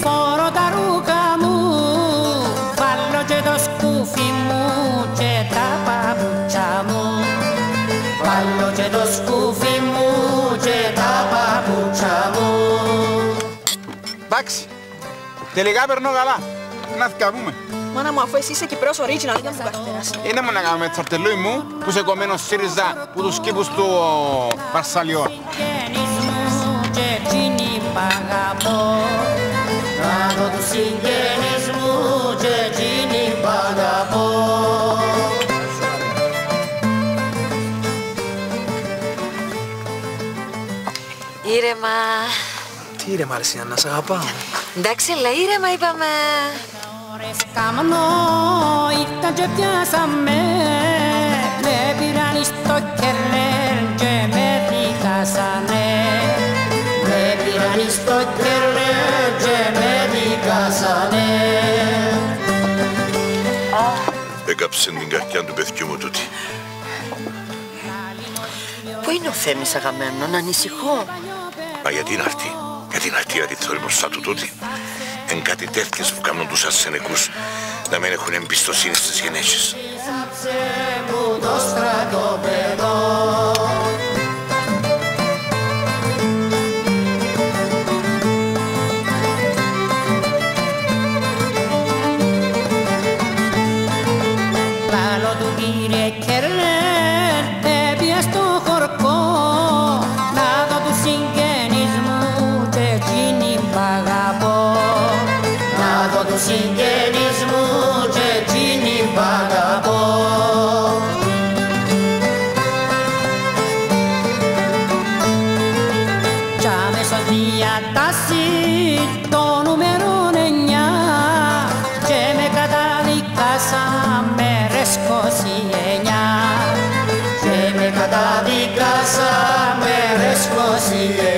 φορώ τα ρούχα μου Βάλω και το σκούφι μου και τα παπούτσια μου Βάλω και το σκούφι μου και τα παπούτσια μου Εντάξει, τελικά περνώ καλά. Να θυκαβούμε. Μάνα μου, αφού εσύ είσαι Κυπρός original, δεν μου καρτεράς. Είναι μου να κάνουμε τσαρτελούι μου, που είσαι κομμένο ΣΥΡΙΖΑ, που τους κήπους του Βαρσαλιών. Και τσίνι παγαπώ. Παρσαλιών. Ήρεμα. Τι ήρεμα ρε Σιάννα, σ' αγαπάω. Εντάξει, λέει ήρεμα είπαμε. Σκάμνο ήταν και πιάσαμε Με πήραν στο κερλέρ και με δικάσανε Με πήραν στο κερλέρ και με δικάσανε Έκαψε την καρδιά του παιδιού μου τούτη. Πού είναι ο Θέμης αγαπημένον, ανησυχώ; Μα γιατί είναι αυτή. Γιατί είναι αυτή γιατί θεωρεί μπροστά του τούτη; Εν κάτι τέτοιες που κάνουν τους ασθενικούς να μην έχουν εμπιστοσύνη στις γενέσεις. που το στρατόπεδο στο χορκό να δω τους συγγενείς μου και εκείνη μ' αγαπώ. Να δω τους συγγενείς μου και εκείνη μ' αγαπώ. Κι αμέσως διατάσσει το νούμερο 9 και με καταδικάσαμε ρε 29 και με καταδικάσαμε ρες 29